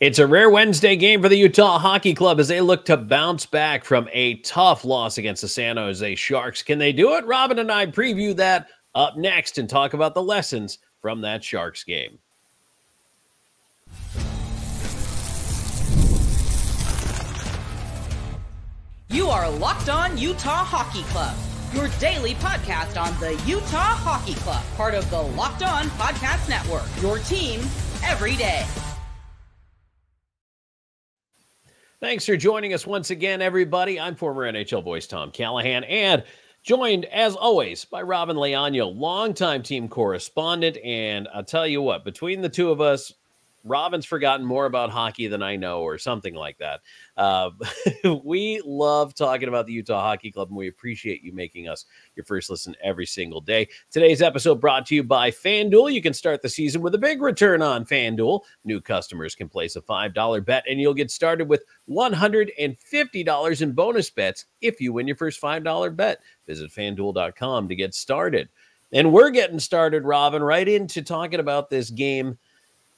It's a rare Wednesday game for the Utah Hockey Club as they look to bounce back from a tough loss against the San Jose Sharks. Can they do it? Robyn and I preview that up next and talk about the lessons from that Sharks game. You are Locked On Utah Hockey Club, your daily podcast on the Utah Hockey Club, part of the Locked On Podcast Network, your team every day. Thanks for joining us once again, everybody. I'm former NHL voice Tom Callahan and joined, as always, by Robyn Leaño, longtime team correspondent. And I'll tell you what, between the two of us, Robyn's forgotten more about hockey than I know, or something like that. Uh, we love talking about the Utah Hockey Club, and we appreciate you making us your first listen every single day. Today's episode brought to you by FanDuel. You can start the season with a big return on FanDuel. New customers can place a $5 bet, and you'll get started with $150 in bonus bets if you win your first $5 bet. Visit fanduel.com to get started. And we're getting started, Robyn, right into talking about this game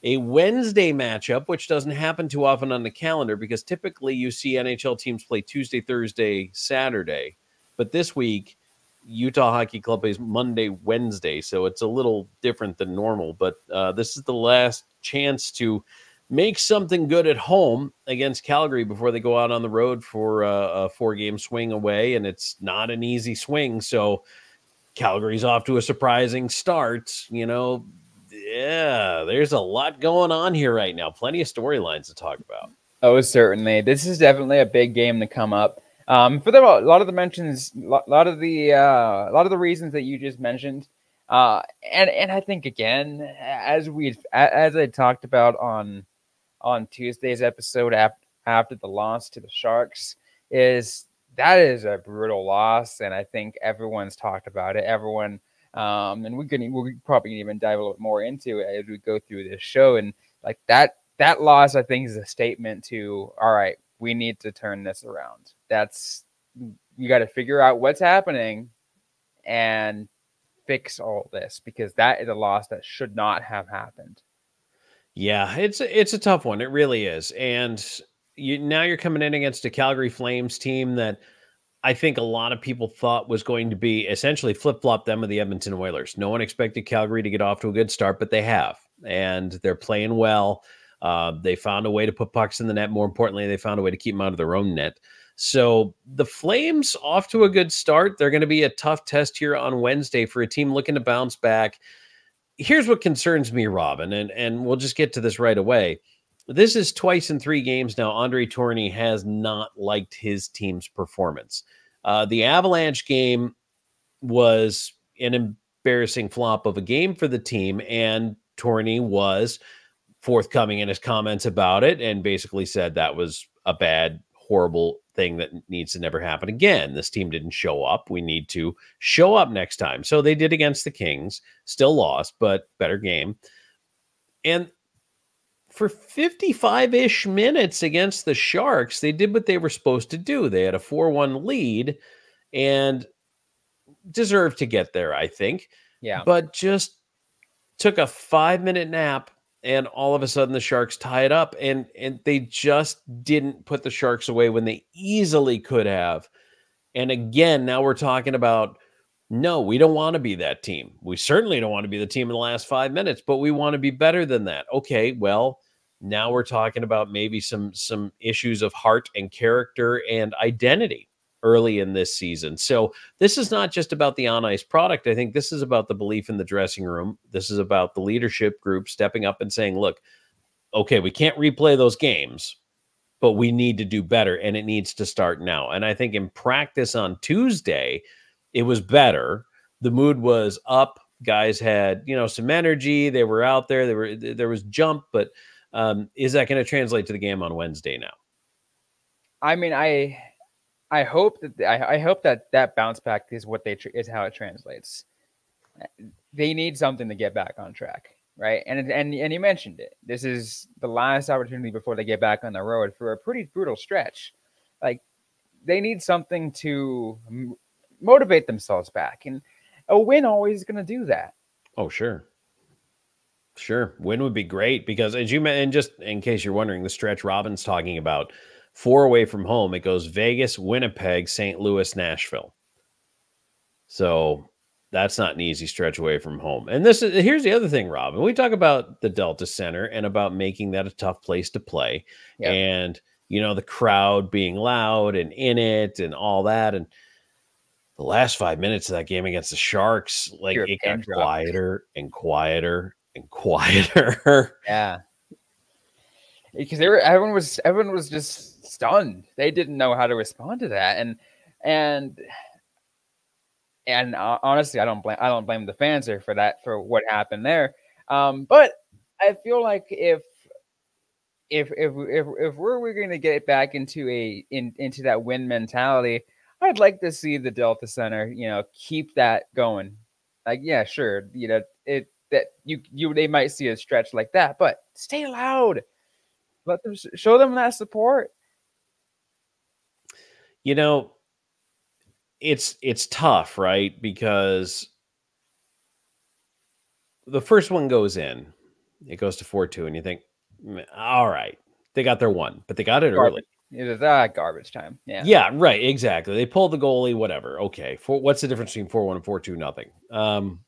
a Wednesday matchup, which doesn't happen too often on the calendar because typically you see NHL teams play Tuesday, Thursday, Saturday. But this week, Utah Hockey Club plays Monday, Wednesday. So it's a little different than normal. But uh, this is the last chance to make something good at home against Calgary before they go out on the road for a, a four game swing away. And it's not an easy swing. So Calgary's off to a surprising start. You know, yeah, there's a lot going on here right now. Plenty of storylines to talk about. Oh, certainly. This is definitely a big game to come up. Um, for the, a lot of the mentions, a lot of the uh, a lot of the reasons that you just mentioned, uh, and and I think again, as we as I talked about on on Tuesday's episode after after the loss to the Sharks, is that is a brutal loss, and I think everyone's talked about it. Everyone um, and we're gonna we're probably gonna even dive a little bit more into it as we go through this show. And like that that loss, I think, is a statement to all right, we need to turn this around. That's you got to figure out what's happening and fix all this because that is a loss that should not have happened. Yeah, it's it's a tough one. It really is. And you now you're coming in against a Calgary Flames team that I think a lot of people thought was going to be essentially flip flop them with the Edmonton Oilers. No one expected Calgary to get off to a good start, but they have, and they're playing well. Uh, they found a way to put pucks in the net. More importantly, they found a way to keep them out of their own net. So the Flames off to a good start. They're going to be a tough test here on Wednesday for a team looking to bounce back. Here's what concerns me, Robyn, and and we'll just get to this right away. This is twice in three games now. Andre Tourigny has not liked his team's performance. Uh, the Avalanche game was an embarrassing flop of a game for the team, and Tourigny was forthcoming in his comments about it and basically said that was a bad, horrible thing that needs to never happen again. This team didn't show up. We need to show up next time. So they did against the Kings, still lost, but better game. And for 55 ish minutes against the Sharks, they did what they were supposed to do. They had a 4 1 lead and deserved to get there, I think. Yeah. But just took a five minute nap and all of a sudden the Sharks tie it up and and they just didn't put the Sharks away when they easily could have. And again, now we're talking about no, we don't want to be that team. We certainly don't want to be the team in the last five minutes, but we want to be better than that. Okay, well, now we're talking about maybe some some issues of heart and character and identity early in this season. So this is not just about the on ice product. I think this is about the belief in the dressing room. This is about the leadership group stepping up and saying, "Look, okay, we can't replay those games, but we need to do better, and it needs to start now." And I think in practice on Tuesday it was better. The mood was up. Guys had, you know, some energy. They were out there. They were there was jump, but um, is that going to translate to the game on Wednesday now? I mean, I I hope that I, I hope that that bounce back is what they is how it translates. They need something to get back on track, right? And and and you mentioned it. This is the last opportunity before they get back on the road for a pretty brutal stretch. Like they need something to motivate themselves back. And a win always going to do that. Oh, sure. Sure. Win would be great because as you and just in case you're wondering, the stretch Robyn's talking about four away from home, it goes Vegas, Winnipeg, St. Louis, Nashville. So that's not an easy stretch away from home. And this is here's the other thing, Robyn. We talk about the Delta Center and about making that a tough place to play. Yeah. And you know, the crowd being loud and in it and all that. And the last five minutes of that game against the Sharks, like You're it got quieter and quieter and quieter. Yeah. Because they were everyone was everyone was just stunned. They didn't know how to respond to that. And and and uh, honestly, I don't blame I don't blame the fans there for that for what happened there. Um, but I feel like if if if if if we're, we're going to get back into a in into that win mentality, I'd like to see the Delta Center, you know, keep that going. Like, yeah, sure, you know, it that you you they might see a stretch like that, but stay loud. Let them show them that support. You know, it's it's tough, right? Because the first one goes in, it goes to four two, and you think, all right, they got their one, but they got it early. It was that garbage time. Yeah. Yeah. Right. Exactly. They pulled the goalie. Whatever. Okay. For what's the difference between four one and four two? Nothing. Um,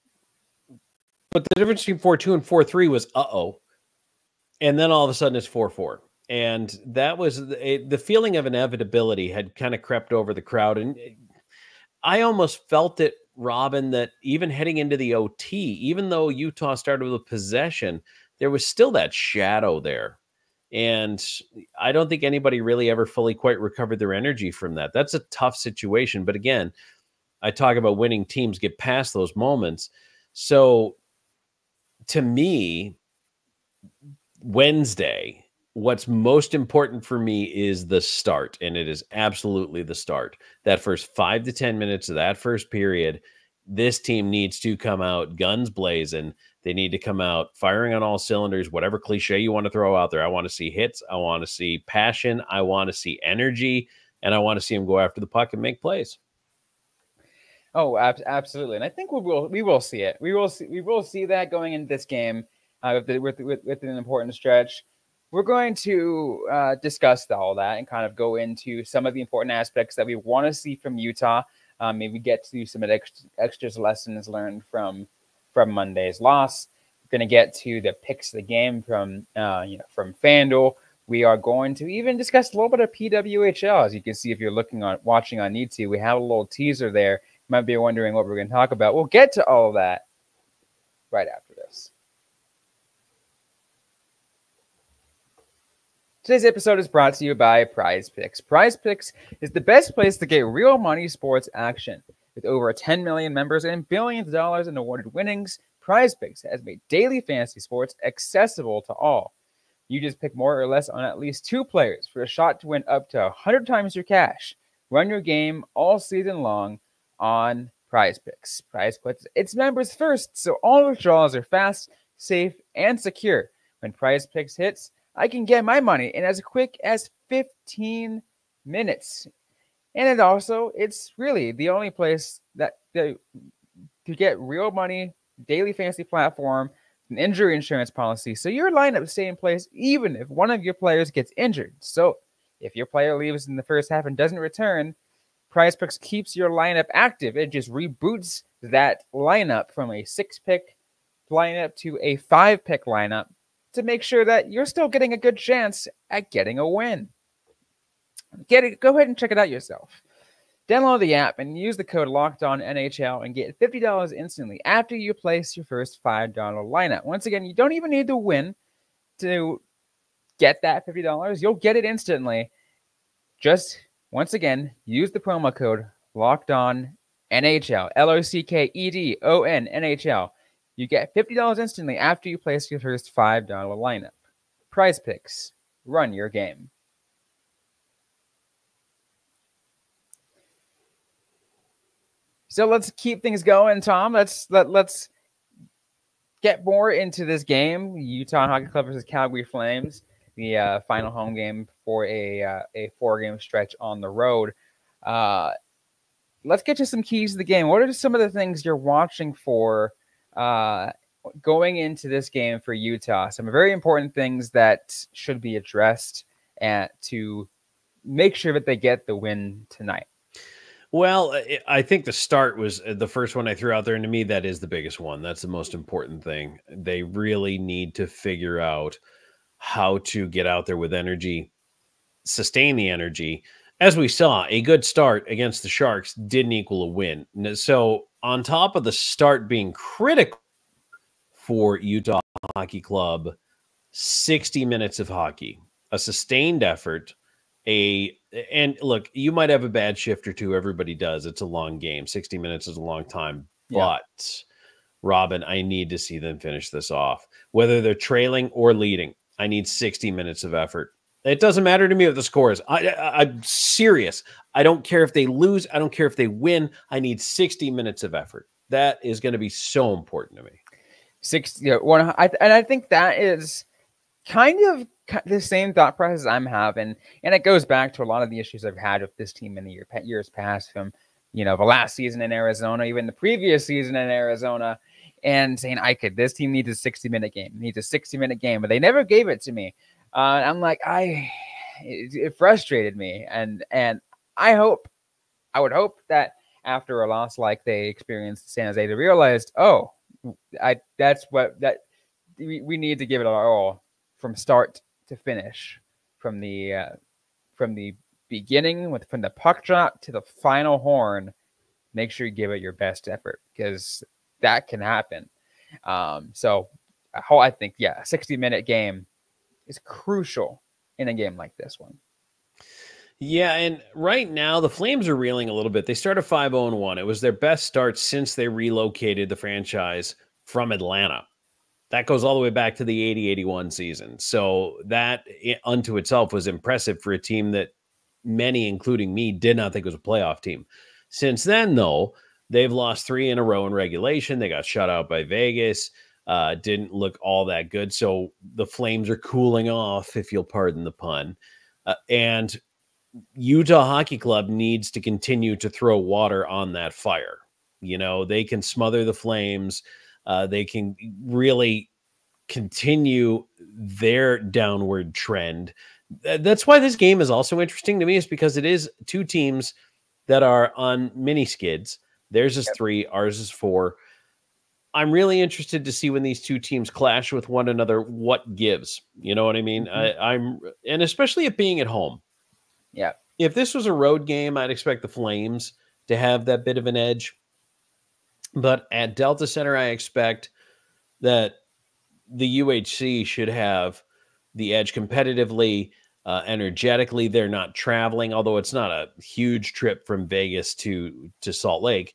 but the difference between four two and four three was uh oh, and then all of a sudden it's four four, and that was the, the feeling of inevitability had kind of crept over the crowd, and I almost felt it, Robyn, that even heading into the OT, even though Utah started with a possession, there was still that shadow there. And I don't think anybody really ever fully quite recovered their energy from that. That's a tough situation. But again, I talk about winning teams get past those moments. So to me, Wednesday, what's most important for me is the start, and it is absolutely the start. That first five to 10 minutes of that first period, this team needs to come out guns blazing. They need to come out firing on all cylinders, whatever cliche you want to throw out there. I want to see hits. I want to see passion. I want to see energy. And I want to see them go after the puck and make plays. Oh, ab- absolutely. And I think we will we will see it. We will see we will see that going into this game uh, with, with, with an important stretch we're going to uh, discuss all that and kind of go into some of the important aspects that we want to see from Utah. Um, maybe get to some of the extra, extras lessons learned from from Monday's loss. We're going to get to the picks of the game from uh, you know from FanDuel. We are going to even discuss a little bit of PWHL. As you can see, if you're looking on watching on YouTube, we have a little teaser there. You might be wondering what we're going to talk about. We'll get to all of that right after this. Today's episode is brought to you by Prize Picks. Prize Picks is the best place to get real money sports action. With over 10 million members and billions of dollars in awarded winnings, Prize Picks has made daily fantasy sports accessible to all. You just pick more or less on at least two players for a shot to win up to 100 times your cash. Run your game all season long on Prize Picks. Prize puts its members first, so all withdrawals are fast, safe, and secure. When Prize Picks hits, I can get my money in as quick as 15 minutes. And it also, it's really the only place that, that to get real money, daily fantasy platform, an injury insurance policy. So your lineup stay in place even if one of your players gets injured. So if your player leaves in the first half and doesn't return, Prize Picks keeps your lineup active. It just reboots that lineup from a six pick lineup to a five pick lineup to make sure that you're still getting a good chance at getting a win. Get it, go ahead and check it out yourself. Download the app and use the code Locked On NHL and get fifty dollars instantly after you place your first five dollar lineup. Once again, you don't even need to win to get that fifty dollars. You'll get it instantly. Just once again, use the promo code Locked On NHL L O C K E D O N N H L you get $50 instantly after you place your first $5 lineup. Prize picks. Run your game. So let's keep things going, Tom. Let's let let's get more into this game. Utah Hockey Club versus Calgary Flames, the uh, final home game for a uh, a four game stretch on the road. Uh, let's get to some keys to the game. What are some of the things you're watching for uh, going into this game for Utah, some very important things that should be addressed and to make sure that they get the win tonight. Well, I think the start was uh, the first one I threw out there, and to me, that is the biggest one. That's the most important thing. They really need to figure out how to get out there with energy, sustain the energy. As we saw, a good start against the Sharks didn't equal a win. So, on top of the start being critical for Utah Hockey Club, 60 minutes of hockey, a sustained effort a and look, you might have a bad shift or two. Everybody does. It's a long game. 60 minutes is a long time. Yeah. But Robyn, I need to see them finish this off. Whether they're trailing or leading, I need 60 minutes of effort. It doesn't matter to me what the score is. I, I, I'm serious. I don't care if they lose. I don't care if they win. I need 60 minutes of effort. That is going to be so important to me. 60 yeah, one, I, and I think that is kind of the same thought process I'm having, and it goes back to a lot of the issues I've had with this team in the year, years past, from you know the last season in Arizona, even the previous season in Arizona, and saying I could this team needs a 60 minute game, needs a 60 minute game, but they never gave it to me. Uh, I'm like I, it, it frustrated me, and and I hope, I would hope that after a loss like they experienced San Jose, they realized, oh, I that's what that we, we need to give it our all from start to finish, from the uh, from the beginning with from the puck drop to the final horn. Make sure you give it your best effort because that can happen. Um, so, how I think, yeah, a 60 minute game is crucial in a game like this one. Yeah, and right now the Flames are reeling a little bit. They started 5 0 1. It was their best start since they relocated the franchise from Atlanta that goes all the way back to the 80 81 season. So that unto itself was impressive for a team that many, including me, did not think was a playoff team. Since then, though, they've lost three in a row in regulation. They got shut out by Vegas. Uh, didn't look all that good. So the Flames are cooling off, if you'll pardon the pun. Uh, and Utah Hockey Club needs to continue to throw water on that fire. You know, they can smother the Flames uh, they can really continue their downward trend. That's why this game is also interesting to me, is because it is two teams that are on mini skids. Theirs is three, ours is four. I'm really interested to see when these two teams clash with one another, what gives. You know what I mean? Mm-hmm. I, I'm, and especially it being at home. Yeah. If this was a road game, I'd expect the Flames to have that bit of an edge. But at Delta Center, I expect that the UHC should have the edge competitively, uh, energetically. They're not traveling, although it's not a huge trip from Vegas to to Salt Lake.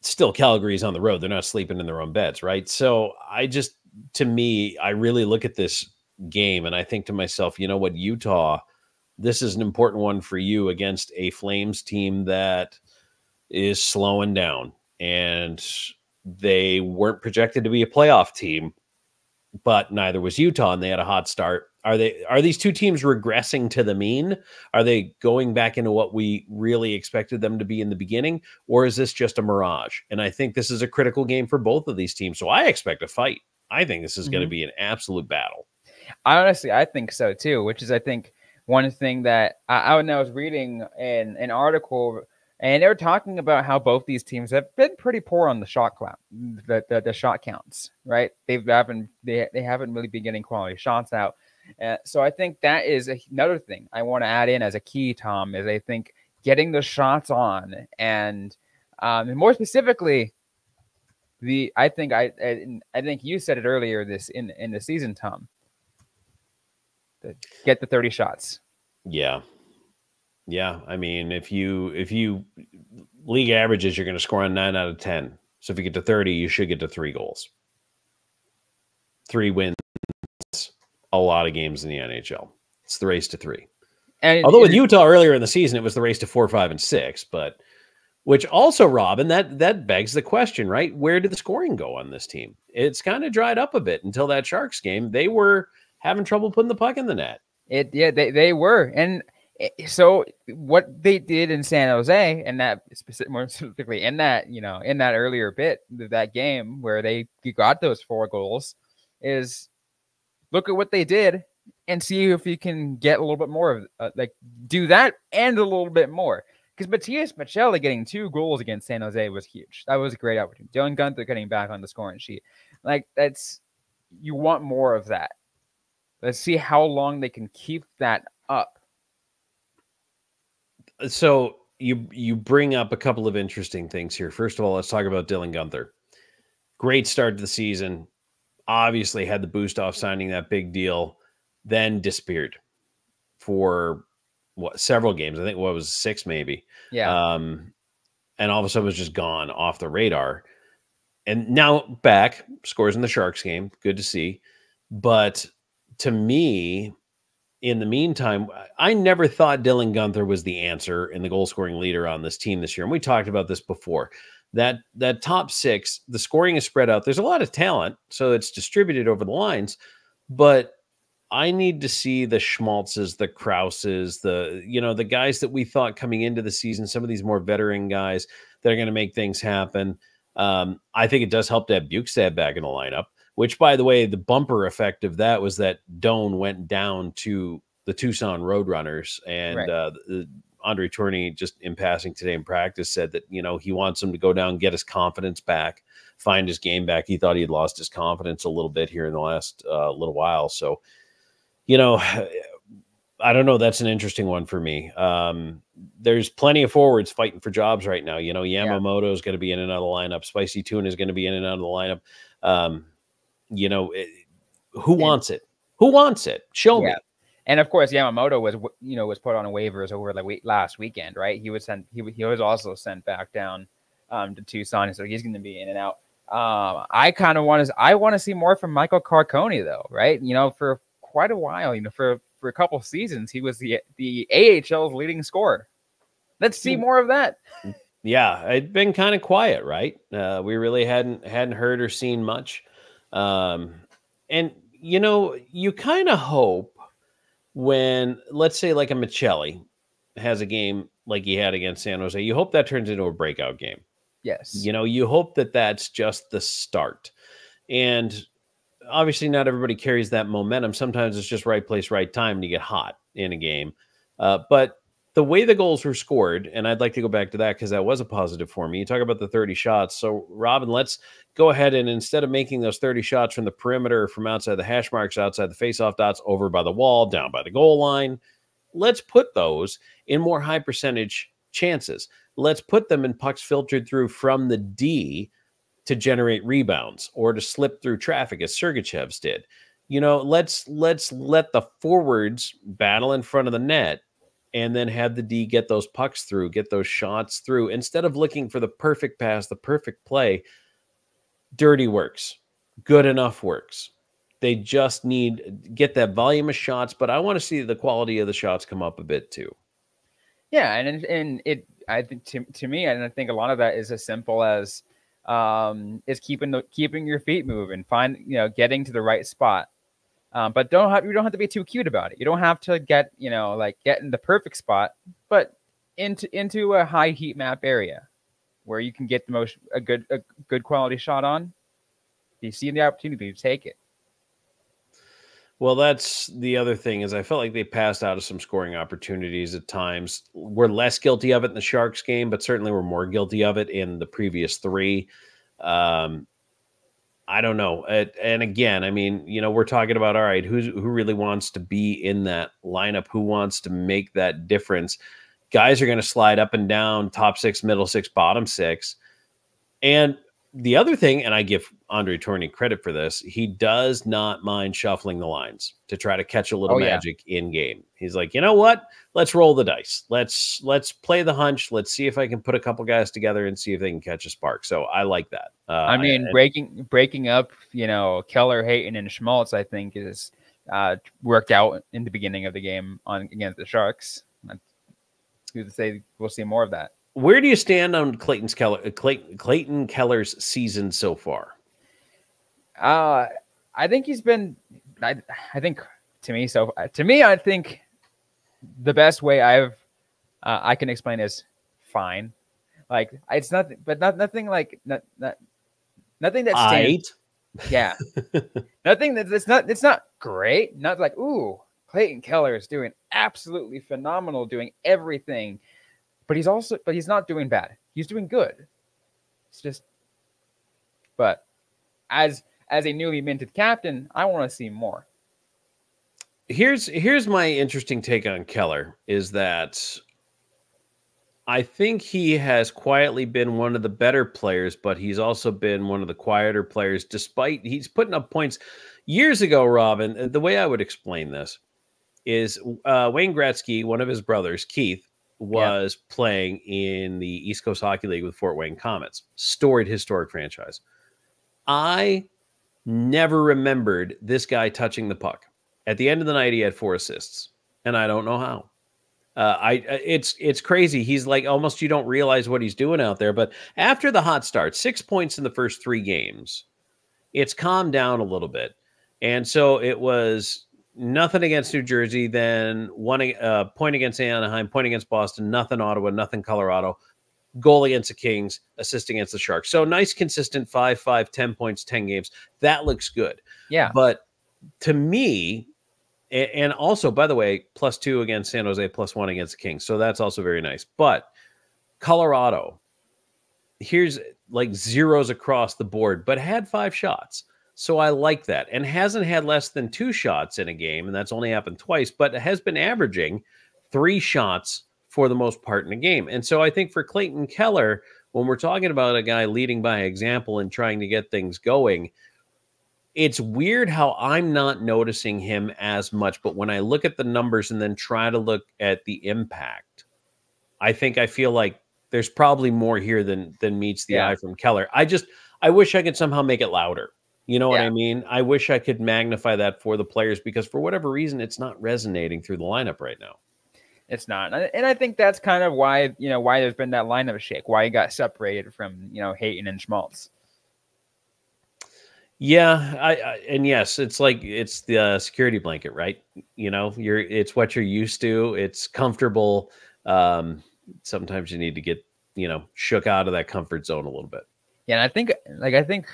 Still, Calgary's on the road. They're not sleeping in their own beds, right? So I just, to me, I really look at this game and I think to myself, you know what, Utah, this is an important one for you against a Flames team that is slowing down and they weren't projected to be a playoff team, but neither was Utah, and they had a hot start. Are they? Are these two teams regressing to the mean? Are they going back into what we really expected them to be in the beginning, or is this just a mirage? And I think this is a critical game for both of these teams. So I expect a fight. I think this is mm-hmm. going to be an absolute battle. I honestly, I think so too. Which is, I think, one thing that I, I was reading in an article and they're talking about how both these teams have been pretty poor on the shot count, the, the, the shot counts, right? They've haven't they, they haven't really been getting quality shots out. Uh, so I think that is another thing I want to add in as a key, Tom, is I think getting the shots on and, um, and more specifically, the I think I, I, I think you said it earlier this in in the season, Tom. The, get the thirty shots. Yeah, yeah, I mean, if you if you league averages, you're going to score on nine out of ten. So if you get to thirty, you should get to three goals. Three wins, a lot of games in the NHL. It's the race to three. And although with Utah earlier in the season, it was the race to four, five, and six, but which also, Robyn, that that begs the question, right? Where did the scoring go on this team? It's kind of dried up a bit until that Sharks game. They were having trouble putting the puck in the net. It yeah, they, they were. And so what they did in San Jose, and that specific, more specifically in that you know in that earlier bit that game where they got those four goals, is look at what they did and see if you can get a little bit more of uh, like do that and a little bit more. Because Matias Maccelli getting two goals against San Jose was huge. That was a great opportunity. Dylan Guenther getting back on the scoring sheet, like that's you want more of that. Let's see how long they can keep that up so you you bring up a couple of interesting things here. First of all, let's talk about Dylan Guenther. Great start to the season. Obviously had the boost off signing that big deal, then disappeared for what several games. I think what was six maybe. Yeah. Um, and all of a sudden was just gone off the radar. And now back scores in the Sharks game. Good to see. But to me, in the meantime, I never thought Dylan Guenther was the answer and the goal scoring leader on this team this year. And we talked about this before. That that top six, the scoring is spread out. There's a lot of talent, so it's distributed over the lines. But I need to see the Schmaltzes, the Crouses, the you know the guys that we thought coming into the season, some of these more veteran guys that are going to make things happen. Um, I think it does help to have Bjugstad back in the lineup which by the way, the bumper effect of that was that Doan went down to the Tucson Roadrunners and right. uh, the, Andre Tourigny just in passing today in practice said that you know he wants him to go down, get his confidence back, find his game back. He thought he had lost his confidence a little bit here in the last uh, little while. So, you know, I don't know. That's an interesting one for me. Um, there's plenty of forwards fighting for jobs right now. You know, Yamamoto yeah. is going to be in and out of the lineup. Spicy Tuna is going to be in and out of the lineup. Um, you know, it, eh, who and, wants it? Who wants it? Show yeah. me. And of course, Yamamoto was you know was put on waivers over the week, last weekend, right? He was sent. He he was also sent back down um, to Tucson, so he's going to be in and out. Um, I kind of want to. I want to see more from Michael Carcone, though, right? You know, for quite a while, you know, for for a couple seasons, he was the the AHL's leading scorer. Let's see hmm. more of that. Yeah, it'd been kind of quiet, right? Uh, we really hadn't hadn't heard or seen much. Um, and you know, you kind of hope when, let's say, like a Maccelli has a game like he had against San Jose, you hope that turns into a breakout game. Yes. You know, you hope that that's just the start. And obviously, not everybody carries that momentum. Sometimes it's just right place, right time, and you get hot in a game. Uh, but the way the goals were scored, and I'd like to go back to that because that was a positive for me. You talk about the 30 shots. So, Robyn, let's go ahead and instead of making those 30 shots from the perimeter, from outside the hash marks, outside the faceoff dots, over by the wall, down by the goal line, let's put those in more high percentage chances. Let's put them in pucks filtered through from the D to generate rebounds or to slip through traffic as Sergachev's did. You know, let's let's let the forwards battle in front of the net and then have the D get those pucks through, get those shots through instead of looking for the perfect pass, the perfect play. Dirty works, good enough works. They just need get that volume of shots, but I want to see the quality of the shots come up a bit too. Yeah, and and it I think to, to me, and I think a lot of that is as simple as um, is keeping the keeping your feet moving, find you know getting to the right spot. Um, but don't have you don't have to be too cute about it. You don't have to get you know like get in the perfect spot, but into into a high heat map area where you can get the most a good a good quality shot on. If you see the opportunity, to take it. Well, that's the other thing is I felt like they passed out of some scoring opportunities at times. We're less guilty of it in the Sharks game, but certainly we're more guilty of it in the previous three. Um, I don't know. Eh, and again, I mean, you know, we're talking about all right, who's who really wants to be in that lineup? Who wants to make that difference? Guys are going to slide up and down, top six, middle six, bottom six. And the other thing, and I give Andre Tourigny credit for this, he does not mind shuffling the lines to try to catch a little oh, magic yeah. in game. He's like, you know what? Let's roll the dice. Let's let's play the hunch. Let's see if I can put a couple guys together and see if they can catch a spark. So I like that. Uh, I mean, I, breaking breaking up, you know, Keller, Hayton, and Schmaltz, I think is uh, worked out in the beginning of the game on against the Sharks. Who's to say we'll see more of that? Where do you stand on Clayton's Keller, Clayton, Clayton Keller's season so far? Uh, I think he's been. I, I think to me, so to me, I think the best way I've uh, I can explain is fine. Like it's nothing, but not nothing like not, not nothing that stands. Yeah, nothing that it's not. It's not great. Not like ooh, Clayton Keller is doing absolutely phenomenal, doing everything, but he's also but he's not doing bad. He's doing good. It's just, but as as a newly minted captain, I want to see more. Here's here's my interesting take on Keller is that I think he has quietly been one of the better players, but he's also been one of the quieter players, despite he's putting up points. Years ago, Robyn, the way I would explain this is uh, Wayne Gretzky, one of his brothers, Keith, was yeah. playing in the East Coast Hockey League with Fort Wayne Komets, storied historic franchise. I never remembered this guy touching the puck. At the end of the night, he had four assists, and I don't know how. Uh, I uh, it's it's crazy. He's like almost you don't realize what he's doing out there. But after the hot start, six points in the first three games, it's calmed down a little bit, and so it was nothing against New Jersey, then one uh, point against Anaheim, point against Boston, nothing Ottawa, nothing Colorado, goal against the Kings, assist against the Sharks. So nice, consistent five, five, 10 points, 10 games. That looks good. Yeah. But to me, and also, by the way, plus two against San Jose, plus one against the Kings. So that's also very nice. But Colorado, here's like zeros across the board, but had five shots. So I like that. And hasn't had less than two shots in a game. And that's only happened twice, but has been averaging three shots for the most part in a game. And so I think for Clayton Keller, when we're talking about a guy leading by example and trying to get things going, it's weird how I'm not noticing him as much, but when I look at the numbers and then try to look at the impact, I think I feel like there's probably more here than than meets the yeah. eye from Keller. I just I wish I could somehow make it louder. You know yeah. what I mean? I wish I could magnify that for the players because for whatever reason it's not resonating through the lineup right now. It's not, and I think that's kind of why you know why there's been that lineup shake, why he got separated from you know Hayton and Schmaltz. Yeah, I, I, and yes, it's like it's the uh, security blanket, right? You know, you're it's what you're used to. It's comfortable. Um, sometimes you need to get you know shook out of that comfort zone a little bit. Yeah, and I think like I think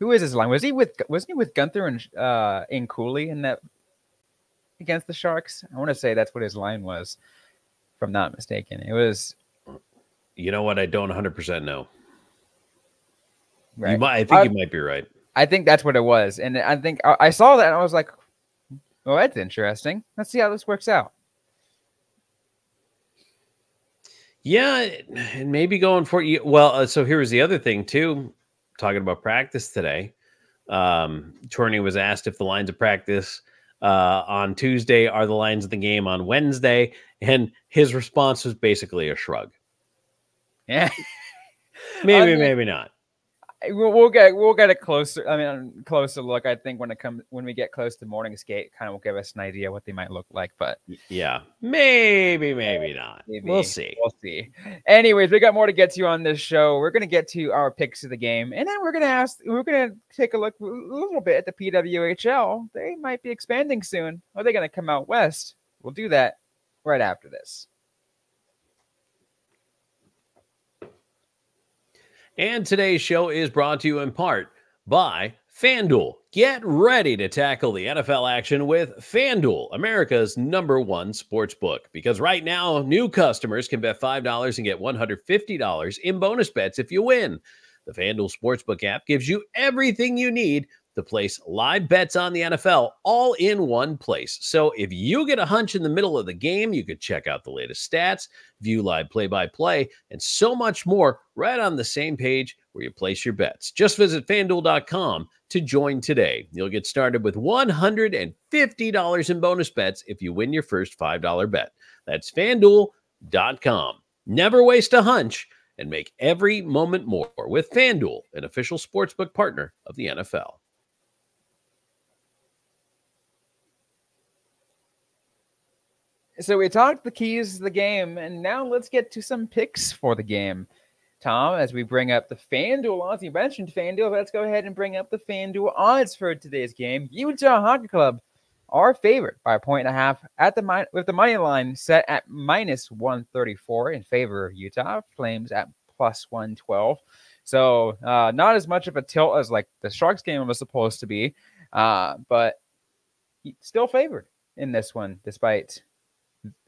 who is his line? Was he with was he with Guenther and uh in Cooley in that against the Sharks? I want to say that's what his line was, if I'm not mistaken. It was. You know what? I don't 100 percent know. Right. Might, I think I, you might be right. I think that's what it was. And I think I, I saw that and I was like, well, that's interesting. Let's see how this works out. Yeah, and maybe going for you. Well, uh, so here was the other thing too. Talking about practice today, um, Tourigny was asked if the lines of practice uh, on Tuesday are the lines of the game on Wednesday, and his response was basically a shrug. Yeah, maybe, maybe not we'll, we'll get we'll get a closer. I mean, closer look. I think when it comes when we get close to morning skate, kind of will give us an idea what they might look like. But yeah, maybe, maybe not. Maybe. We'll see. We'll see. Anyways, we got more to get to on this show. We're gonna get to our picks of the game, and then we're gonna ask. We're gonna take a look a little bit at the PWHL. They might be expanding soon. Are they gonna come out west? We'll do that right after this. And today's show is brought to you in part by FanDuel. Get ready to tackle the NFL action with FanDuel, America's number one sports book. Because right now, new customers can bet $5 and get $150 in bonus bets if you win. The FanDuel Sportsbook app gives you everything you need to place live bets on the NFL all in one place. So if you get a hunch in the middle of the game, you could check out the latest stats, view live play by play, and so much more right on the same page where you place your bets. Just visit fanduel.com to join today. You'll get started with $150 in bonus bets if you win your first $5 bet. That's fanduel.com. Never waste a hunch and make every moment more with FanDuel, an official sportsbook partner of the NFL. So we talked the keys to the game, and now let's get to some picks for the game. Tom, as we bring up the FanDuel odds, you mentioned FanDuel. Let's go ahead and bring up the FanDuel odds for today's game. Utah Hockey Club are favored by a point and a half at the with the money line set at minus 134 in favor of Utah. Flames at plus 112. So uh, not as much of a tilt as like the Sharks game was supposed to be, uh, but still favored in this one, despite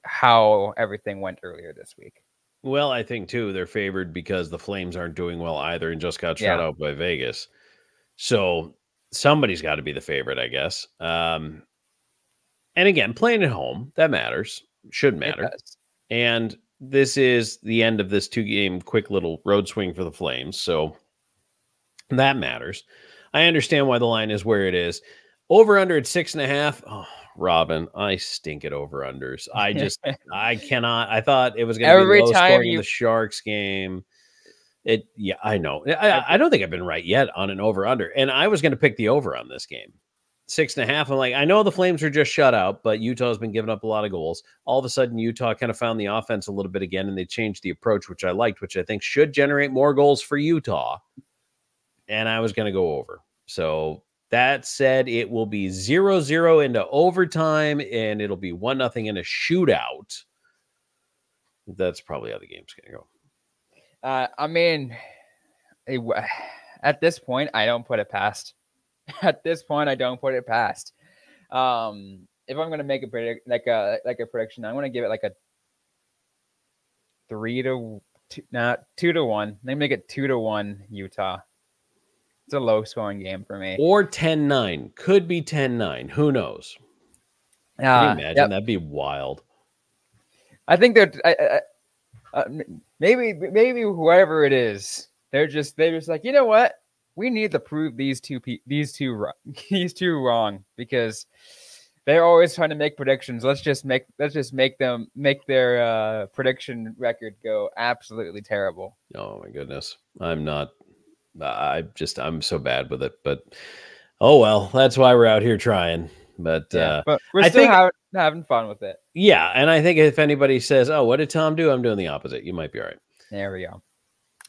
how everything went earlier this week. Well, I think too they're favored because the Flames aren't doing well either and just got shut yeah. out by Vegas. So somebody's got to be the favorite, I guess. Um, and again, playing at home that matters, should matter. And this is the end of this two game quick little road swing for the Flames, so that matters. I understand why the line is where it is. Over under at six and a half. Oh, Robyn, I stink at over unders. I just I cannot. I thought it was going to be low time you... in the Sharks game. It yeah, I know. I, I don't think I've been right yet on an over under, and I was going to pick the over on this game, six and a half. I'm like, I know the Flames are just shut out, but Utah's been giving up a lot of goals. All of a sudden, Utah kind of found the offense a little bit again, and they changed the approach, which I liked, which I think should generate more goals for Utah. And I was going to go over. So that said, it will be 0 0 into overtime and it'll be 1 nothing in a shootout. That's probably how the game's going to go. Uh, I mean, at this point, I don't put it past. At this point, I don't put it past. Um, if I'm going to make a predict like a like a prediction, I'm going to give it like a three to two, not two to one. Let me make it two to one Utah. It's a low scoring game for me. Or 10 9. Could be 10 9. Who knows? Uh, Can you uh, imagine? Yep. That'd be wild. I think that I, uh, maybe maybe whoever it is, they're just they're just like you know what we need to prove these two these two these two wrong because they're always trying to make predictions. Let's just make let's just make them make their uh, prediction record go absolutely terrible. Oh my goodness, I'm not I just I'm so bad with it, but oh well, that's why we're out here trying. But yeah, uh, but we're still think, having, having fun with it. Yeah, and I think if anybody says, "Oh, what did Tom do?" I'm doing the opposite. You might be all right. There we go.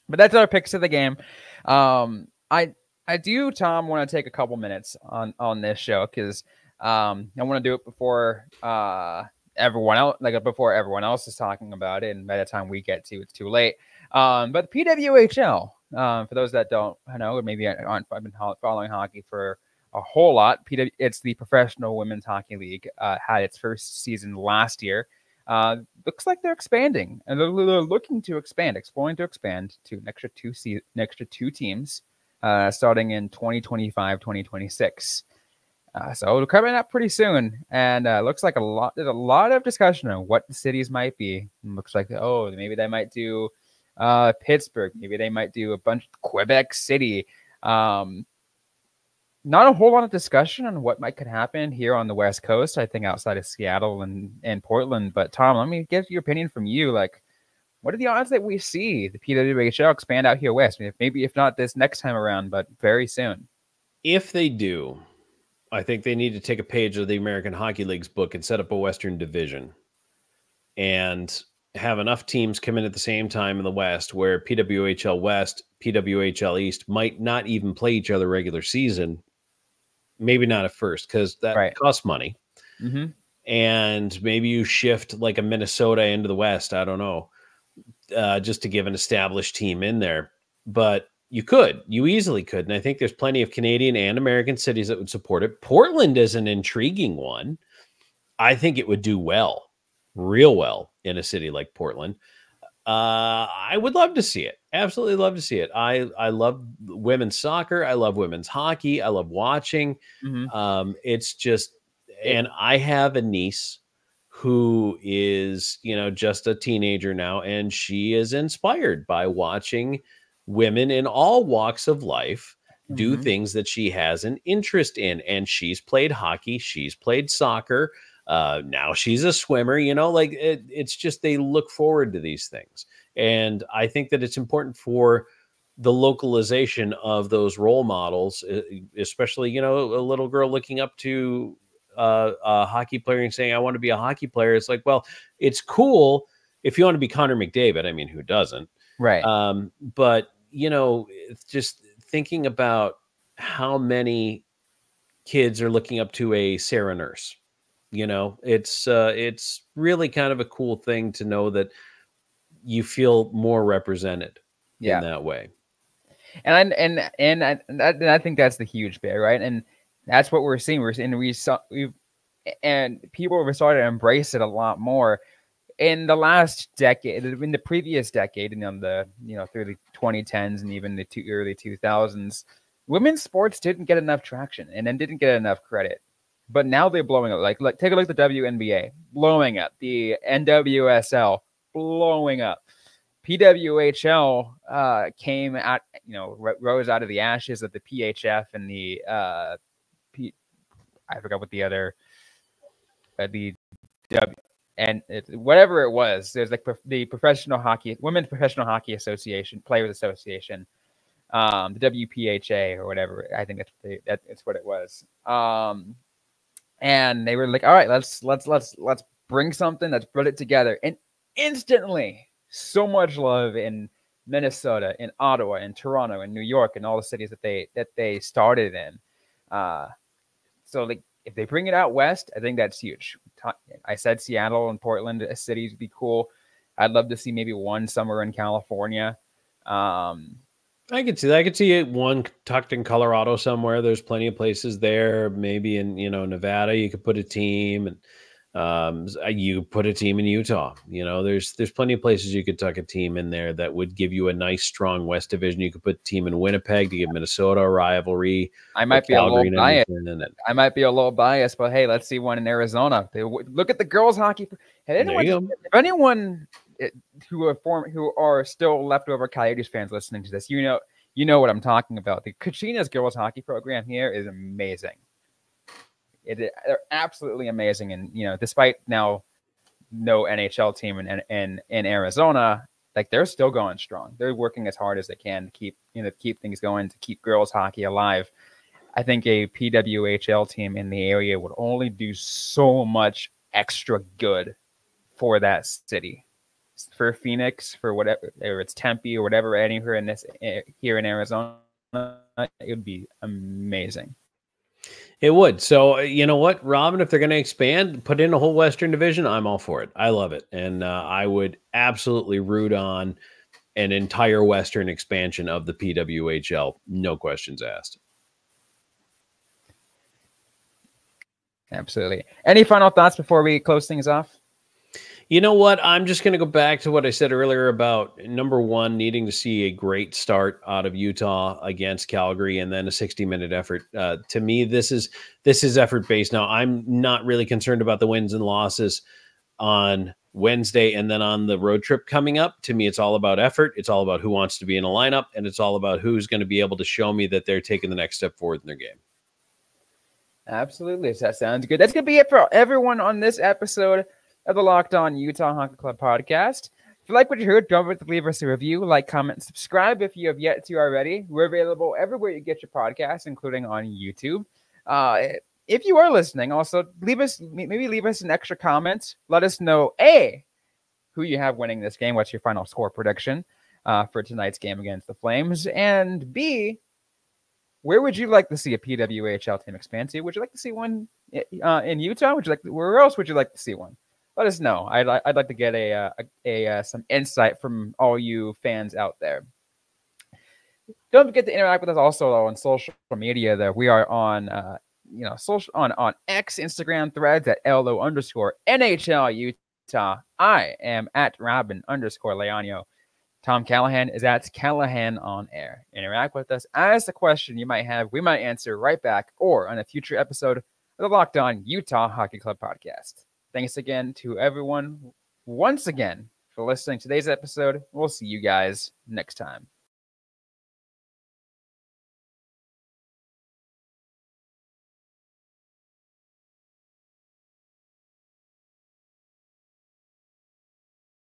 But that's our picks of the game. Um, I I do, Tom, want to take a couple minutes on on this show because um, I want to do it before uh everyone else, like before everyone else is talking about it, and by the time we get to, it's too late. Um, but the PWHL um, for those that don't know, or maybe aren't I've been following hockey for a whole lot. PW, it's the Professional Women's Hockey League. Uh, had its first season last year. Uh, looks like they're expanding, and they're, they're, looking to expand, exploring to expand to an extra two se- an extra two teams, uh, starting in 2025, 2026. Uh, so it'll coming up pretty soon, and uh, looks like a lot. There's a lot of discussion on what the cities might be. looks like oh, maybe they might do uh, Pittsburgh. Maybe they might do a bunch Quebec City. Um, not a whole lot of discussion on what might could happen here on the West Coast. I think outside of Seattle and and Portland. But Tom, let me get your opinion from you. Like, what are the odds that we see the PWHL expand out here west? Maybe if not this next time around, but very soon. If they do, I think they need to take a page of the American Hockey League's book and set up a Western division. And have enough teams come in at the same time in the West where PWHL West, PWHL East might not even play each other regular season. Maybe not at first because that right. costs money. Mm-hmm. And maybe you shift like a Minnesota into the West. I don't know, uh, just to give an established team in there. But you could, you easily could. And I think there's plenty of Canadian and American cities that would support it. Portland is an intriguing one. I think it would do well real well in a city like Portland. Uh, I would love to see it. Absolutely love to see it. I I love women's soccer. I love women's hockey. I love watching. Mm-hmm. Um, it's just, and I have a niece who is you know just a teenager now, and she is inspired by watching women in all walks of life do mm-hmm. things that she has an interest in. And she's played hockey. She's played soccer. Uh, now she's a swimmer, you know, like it, it's just they look forward to these things. And I think that it's important for the localization of those role models, especially, you know, a little girl looking up to uh, a hockey player and saying, I want to be a hockey player. It's like, well, it's cool if you want to be Connor McDavid. I mean, who doesn't? Right. Um, but, you know, just thinking about how many kids are looking up to a Sarah Nurse You know, it's uh, it's really kind of a cool thing to know that you feel more represented Yeah. in that way. and I, and and I, and I, think that's the huge bit, right? And that's what we're seeing. We're seeing we saw we and people have started to embrace it a lot more in the last decade. In the previous decade, and in the you know through the 2010s and even the two, early 2000s, women's sports didn't get enough traction and then didn't get enough credit. But now they're blowing up. Like, like take a look at the WNBA, blowing up. The NWSL, blowing up. PWHL uh, came out, you know, r- rose out of the ashes of the PHF and the uh, P- I forgot what the other, uh, the W and it, whatever it was. There's like prof- the Professional Hockey, Women's Professional Hockey Association, Players Association, um, the WPHA or whatever. I think that's the, that, that's what it was. Um, and they were like, "All right, let's let's let's let's bring something. Let's put it together." And instantly, so much love in Minnesota, in Ottawa, in Toronto, in New York, and all the cities that they that they started in. Uh, so like if they bring it out west, I think that's huge. I said Seattle and Portland uh, cities would be cool. I'd love to see maybe one somewhere in California. Um, I could see that. I could see it one tucked in Colorado somewhere. There's plenty of places there. Maybe in you know Nevada, you could put a team, and um, uh, you put a team in Utah. You know, there's there's plenty of places you could tuck a team in there that would give you a nice strong West Division. You could put a team in Winnipeg to give Minnesota a rivalry. I might be a little biased. I might be a little biased, but hey, let's see one in Arizona. They, look at the girls hockey. There anyone, if anyone who are form who are still leftover Coyotes fans listening to this, you know you know what I'm talking about. The Kachina's girls hockey program here is amazing. It they're absolutely amazing, and you know, despite now no NHL team in in in Arizona, like they're still going strong. They're working as hard as they can to keep you know keep things going to keep girls hockey alive. I think a PWHL team in the area would only do so much extra good for that city. For Phoenix, for whatever, or it's Tempe or whatever, anywhere in this eh, here in Arizona, it would be amazing. It would. So uh, you know what, Robyn, if they're going to expand, put in a whole Western Division, I'm all for it. I love it, and uh, I would absolutely root on an entire Western expansion of the PWHL. No questions asked. Absolutely. Any final thoughts before we close things off? You know what? I'm just going to go back to what I said earlier about number one, needing to see a great start out of Utah against Calgary, and then a 60 minute effort. Uh, to me, this is this is effort based. Now, I'm not really concerned about the wins and losses on Wednesday and then on the road trip coming up. To me, it's all about effort. It's all about who wants to be in a lineup, and it's all about who's going to be able to show me that they're taking the next step forward in their game. Absolutely. That sounds good. That's going to be it for everyone on this episode of the Locked On Utah Hockey Club podcast. If you like what you heard, don't forget to leave us a review, like, comment, subscribe if you have yet to already. We're available everywhere you get your podcasts, including on YouTube. Uh, if you are listening, also leave us maybe leave us an extra comment. Let us know a who you have winning this game. What's your final score prediction uh, for tonight's game against the Flames? And b where would you like to see a PWHL team expand to? Would you like to see one uh, in Utah? Would you like where else would you like to see one? Let us know. I'd, I'd like to get a, uh, a, a uh, some insight from all you fans out there. Don't forget to interact with us also on social media. There we are on uh, you know social on on X, Instagram, Threads at LO underscore NHL Utah. I am at Robyn underscore Leaño. Tom Callahan is at Callahan on air. Interact with us. Ask a question you might have. We might answer right back or on a future episode of the Locked On Utah Hockey Club podcast. Thanks again to everyone once again for listening to today's episode. We'll see you guys next time.